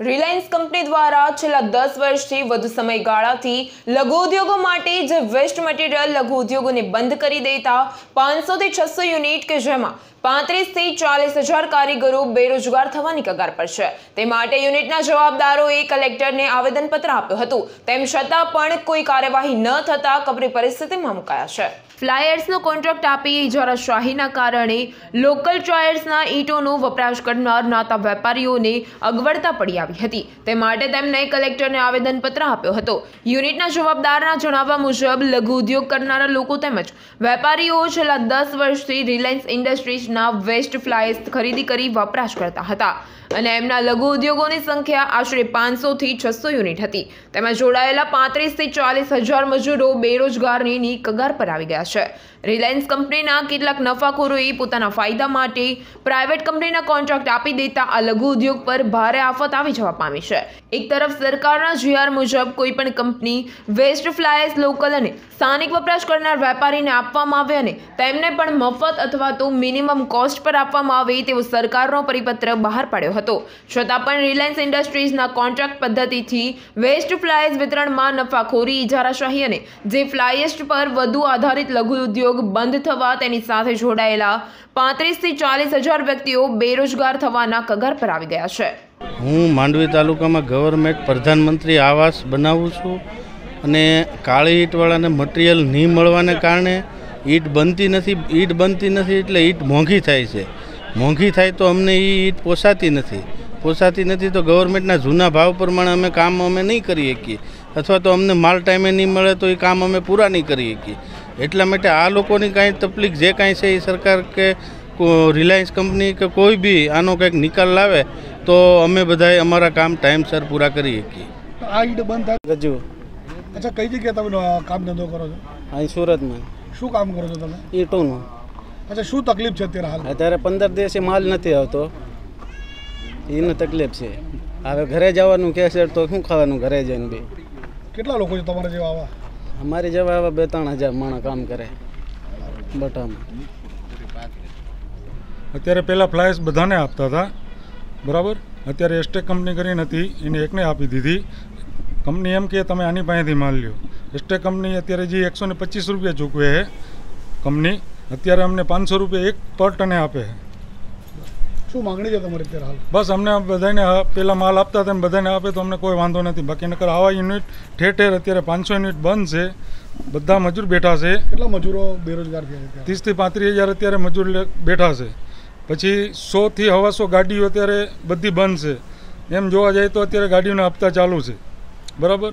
Reliance company દ્વારા છેલ્લા દસ વર્ષથી વધુ સમયગાળાથી લઘુ ઉદ્યોગો માટે જે વેસ્ટ મટીરિયલ લઘુ ઉદ્યોગોને બંધ કરી દેતા પાંચસોથી છસો યુનિટ કે જેમાં પાંત્રીસથી ચાલીસ હજાર કારીગરો બેરોજગાર થવાની કગાર પર છે. તે માટે યુનિટના જવાબદારોએ કલેક્ટરને આવેદનપત્ર આપ્યું હતું. તેમ છતાં પણ કોઈ કાર્યવાહી ન થતાં કપરી પરિસ્થિતિમાં મુકાયા છે. ફ્લાયર્સનો કોન્ટ્રાક્ટ આપી ઇજારાશાહીના કારણે લોકલ ટ્રાયર્સના ઈંટોનો વપરાશ કરનાર નાતા વેપારીઓને અગવડતા પડી આવી હતી. તે માટે તેમને કલેક્ટરને આવેદનપત્ર આપ્યો હતો. યુનિટના જવાબદારના જણાવ્યા મુજબ, લઘુ ઉદ્યોગ કરનારા લોકો તેમજ વેપારીઓ છેલ્લા દસ વર્ષથી રિલાયન્સ ઇન્ડસ્ટ્રીઝના વેસ્ટ ફ્લાયર્સ ખરીદી કરી વપરાશ કરતા હતા અને એમના લઘુ ઉદ્યોગોની સંખ્યા આશરે પાંચસોથી છસો યુનિટ હતી. તેમાં જોડાયેલા પાંત્રીસથી ચાલીસ હજાર મજૂરો બેરોજગારની કગાર પર આવી ગયા છે. રિલાયન્સ કંપનીના કેટલાક નફાખોરોએ પોતાના ફાયદા માટે પ્રાઇવેટ કંપનીના કોન્ટ્રાક્ટ આપી દેતા આ લઘુ ઉદ્યોગ પર ભારે આફત આવી જવા પામી છે. એક તરફ સરકારના જીઆર મુજબ કોઈપણ કંપની વેસ્ટ ફ્લાયર્સ લોકલ અને સ્થાનિક વપરાશ કરનાર વેપારીને આપવામાં આવે અને તેમને પણ મફત અથવા તો મિનિમમ કોસ્ટ પર આપવામાં આવે તેવો સરકારનો પરિપત્ર બહાર પાડ્યો હતો. છતાં પણ રિલાયન્સ ઇન્ડસ્ટ્રીઝના કોન્ટ્રાક્ટ પદ્ધતિથી વેસ્ટ ફ્લાયર્સ વિતરણમાં નફાખોરી, ઇજારાશાહી અને જે ફ્લાયર્સ પર વધુ આધારિત લઘુ ઉદ્યોગ બંધ થવા તેની સાથે જોડાયેલા પાંત્રીસથી ચાલીસ હજાર વ્યક્તિઓ બેરોજગાર થવાના કગાર પર આવી ગયા છે. હું માંડવી તાલુકામાં ગવર્મેન્ટ પ્રધાનમંત્રી આવાસ બનાવું છું અને કાળી ઈંટવાળાને મટીરિયલ નહીં મળવાને કારણે ઈંટ બનતી નથી ઈંટ બનતી નથી એટલે ઈંટ મોંઘી થાય છે. મોંઘી થાય તો અમને એ ઈંટ પોસાતી નથી. પોસાતી નથી તો ગવર્મેન્ટના જૂના ભાવ પ્રમાણે અમે કામ અમે નહીં કરી શકીએ. અથવા તો અમને માલ ટાઈમે નહીં મળે તો એ કામ અમે પૂરા નહીં કરી શકીએ. એટલા માટે આ લોકોની કાંઈ તકલીફ જે કાંઈ છે એ સરકાર કે રિલાયન્સ કંપની કે કોઈ બી આનો કંઈક નિકાલ લાવે તો અમે બધાએ અમારા કામ ટાઈમસર પૂરા કરી શકીએ. આ ઈંટ બંધ થાય? ગજુ અચ્છા કઈ જગ્યાએ તમે કામ ધંધો કરો છો? અહીં સુરતમાં. શું કામ કરો છો તમે? ઈંટોનું. અચ્છા શું તકલીફ છે અત્યારે હાલ અત્યારે પંદર દિવસે માલ નથી આવતો. એની તકલીફ છે. હવે ઘરે જવાનું કહે છે તો શું ખાવાનું ઘરે જઈને બી? કેટલા લોકો છે તમારા જેવા આવા? અમારી જેવા આવા બે ત્રણ હજાર માણસ કામ કરે. બટામાં. અત્યારે પહેલાં ફ્લાયર્સ બધાને આપતા હતા. બરાબર? અત્યારે એસ્ટેક કંપની કરીને હતી. એને એકને આપી દીધી. કંપની એમ કે તમે આની પાસેથી માલ લ્યો. એસ્ટેક કંપની અત્યારે જે એકસો ને પચીસ રૂપિયા ચૂકવે છે કંપની અત્યારે અમને પાંચસો રૂપિયા એક પર ટને આપે છે. શું માંગણી છે તમારી અત્યારે હાલ? બસ અમને બધાને પહેલાં માલ આપતા હતા બધાને આપે તો અમને કોઈ વાંધો નથી. બાકી નકર આવા યુનિટ ઠેર ઠેર અત્યારે પાંચસો યુનિટ બંધ છે. બધા મજૂર બેઠા છે. કેટલા મજૂરો બેરોજગાર થયા છે ત્રીસથી પાંત્રીસ હજાર અત્યારે મજૂર બેઠા છે. પછી સોથી હવાસો ગાડીઓ અત્યારે બધી બંધ છે. એમ જોવા જાય તો અત્યારે ગાડીઓના હપ્તા ચાલુ છે. બરાબર?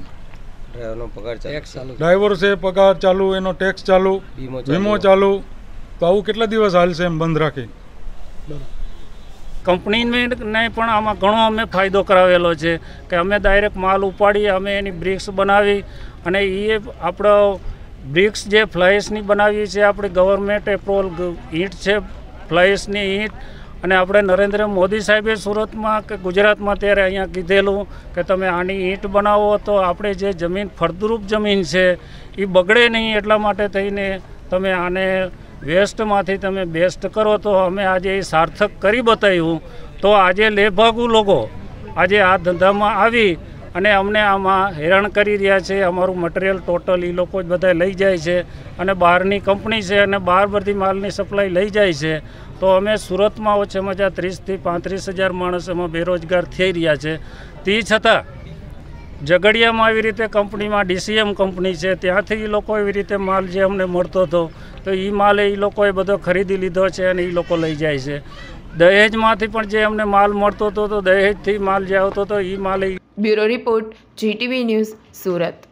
ડ્રાઈવર છે. પગાર ચાલુ એનો ટેક્સ ચાલુ વીમો ચાલુ. તો આવું કેટલા દિવસ હાલશે એમ બંધ રાખી? કંપનીને પણ આમાં ઘણો અમે ફાયદો કરાવેલો છે કે અમે ડાયરેક્ટ માલ ઉપાડી અમે એની બ્રિક્સ બનાવી અને એ આપણો બ્રિક્સ જે ફ્લાયસની બનાવી છે આપણી ગવર્મેન્ટ એપ્રુવલ ઈંટ છે ફ્લાયસની ઈંટ અને આપણે નરેન્દ્ર મોદી સાહેબે સુરતમાં કે ગુજરાતમાં ત્યારે અહીંયા કીધેલું કે તમે આની ઈંટ બનાવો તો આપણે જે જમીન ફળદ્રુપ જમીન છે એ બગડે નહીં એટલા માટે થઈને તમે આને વેસ્ટમાંથી તમે બેસ્ટ કરો તો અમે આજે એ સાર્થક કરી બતાવ્યું. તો આજે લેભાગુ લોકો આજે આ ધંધામાં આવી અને અમને આમાં હેરાન કરી રહ્યા છે. અમારું મટીરિયલ ટોટલ એ લોકો જ બધા લઈ જાય છે અને બહારની કંપની છે અને બહાર બધી માલની સપ્લાય લઈ જાય છે. તો અમે સુરતમાં ઓછામાં ઓછા ત્રીસથી પાંત્રીસ હજાર માણસ એમાં બેરોજગાર થઈ રહ્યા છે. તે છતાં ઝઘડિયામાં આવી રીતે કંપનીમાં ડીસીએમ કંપની છે. ત્યાંથી એ લોકો એવી રીતે માલ જે અમને મળતો હતો, તો એ માલ એ લોકોએ બધો ખરીદી લીધો છે અને એ લોકો લઈ જાય છે. દહેજમાંથી પણ જે અમને માલ મળતો હતો, તો દહેજથી માલ જે આવતો હતો એ માલ એ bureau report, GTV news Surat.